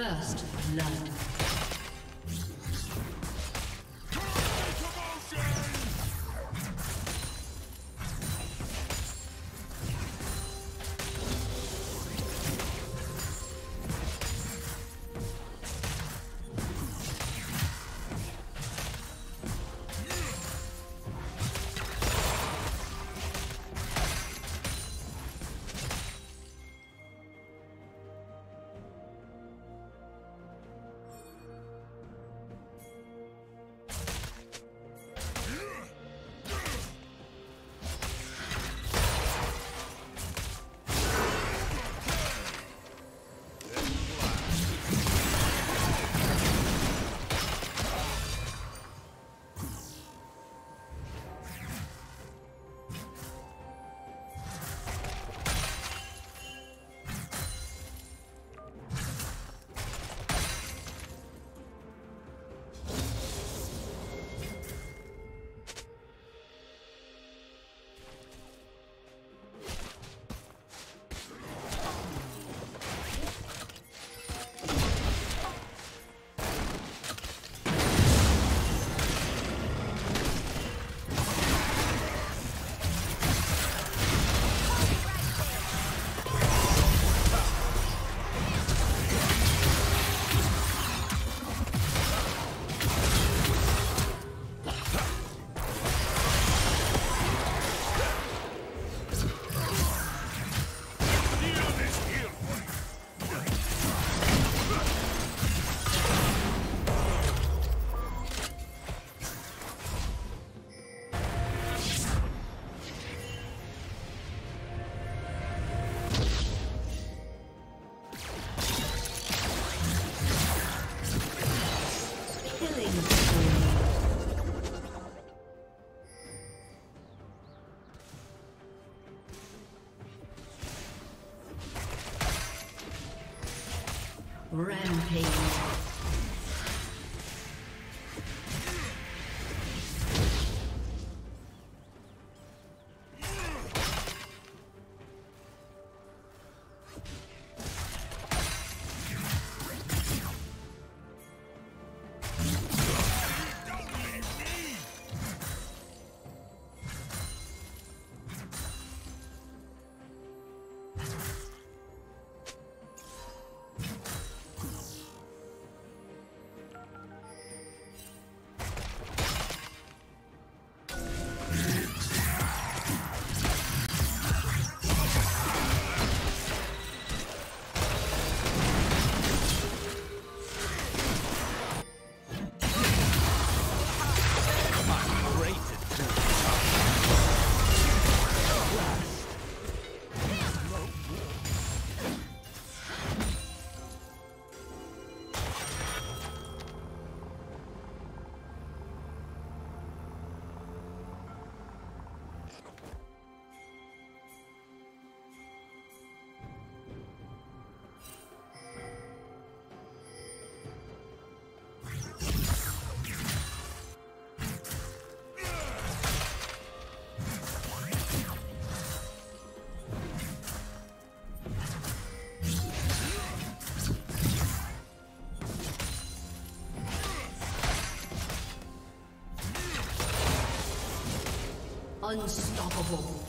First blood. Unstoppable.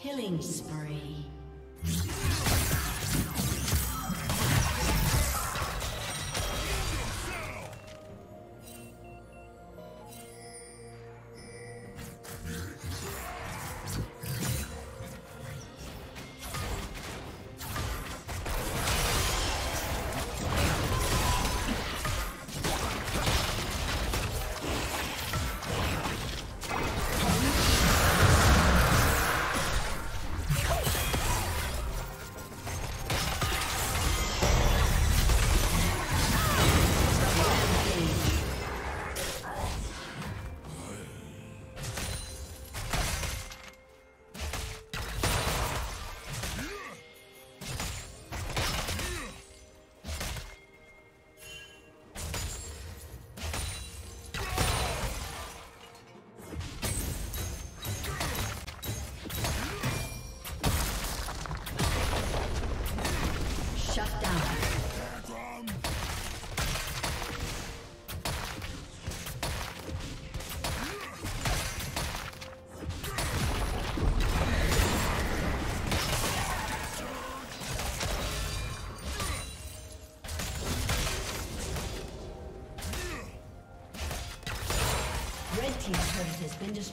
Killing spree.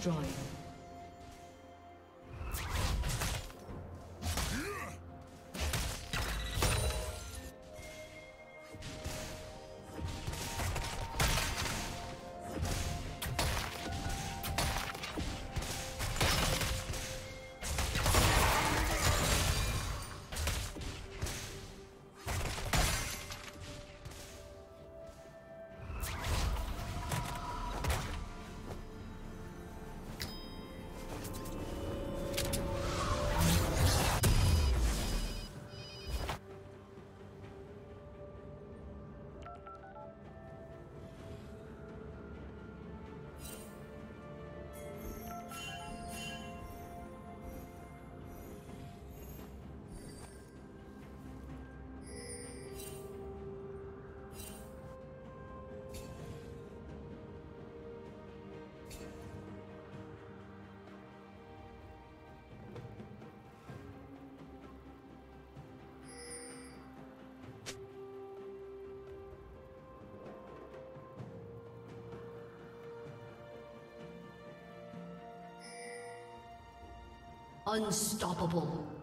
Destroyed. Unstoppable.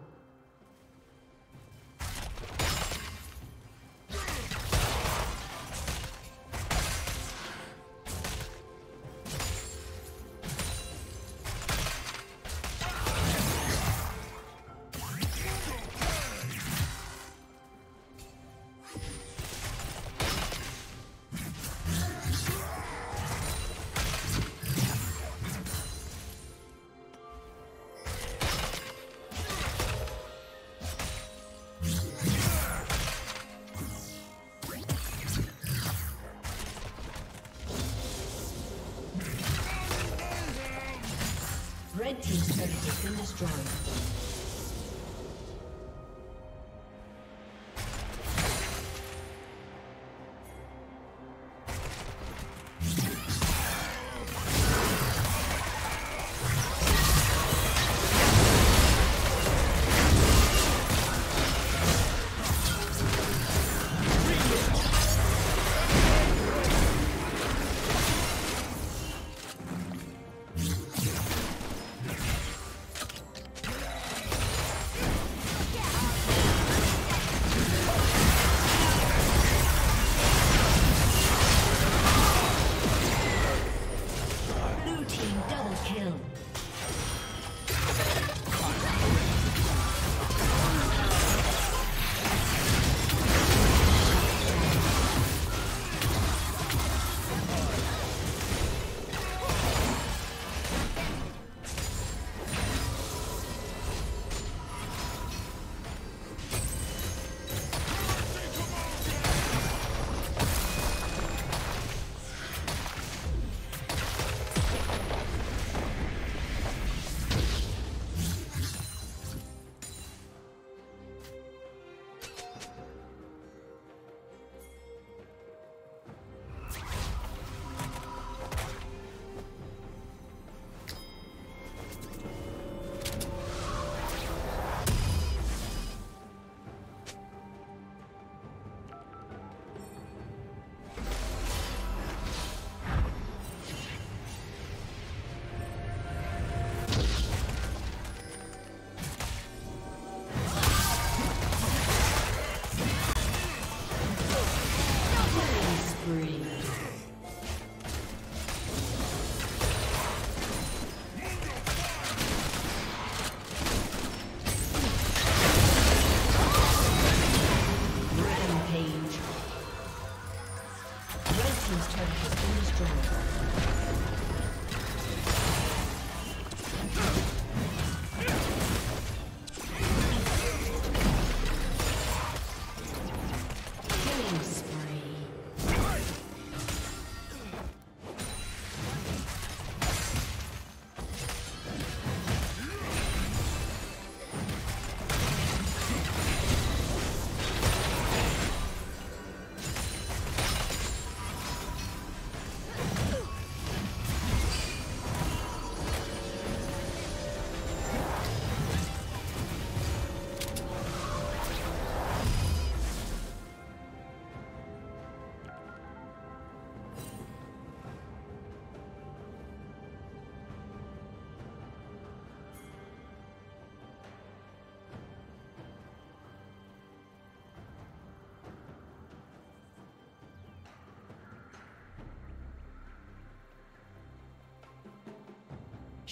destroyed.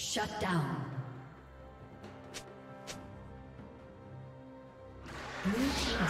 Shut down. Blue team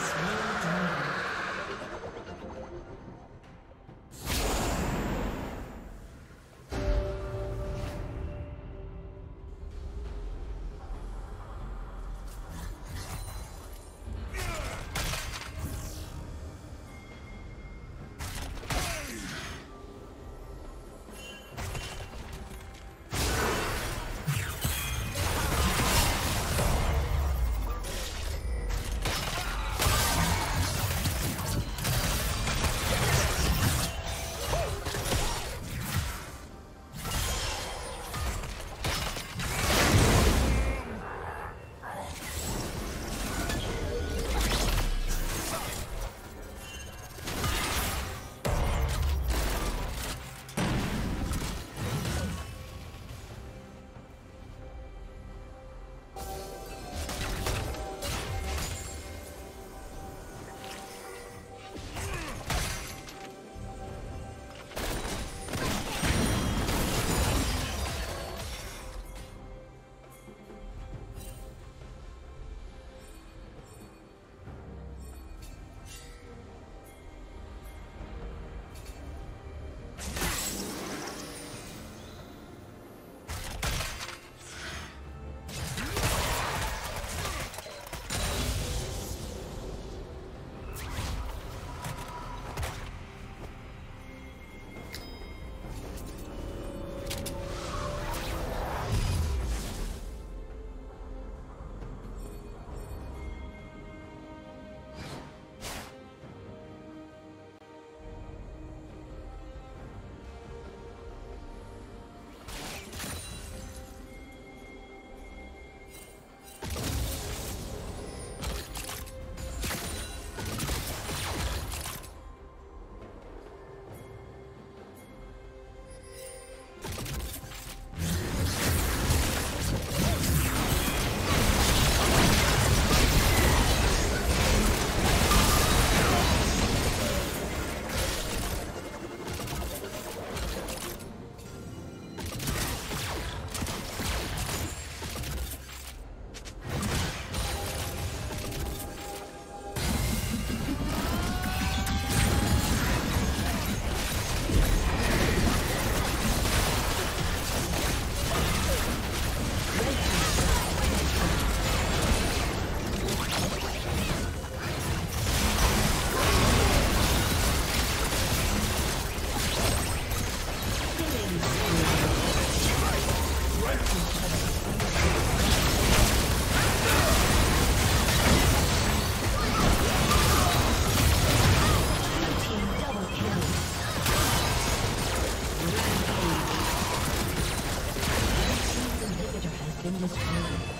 been destroyed.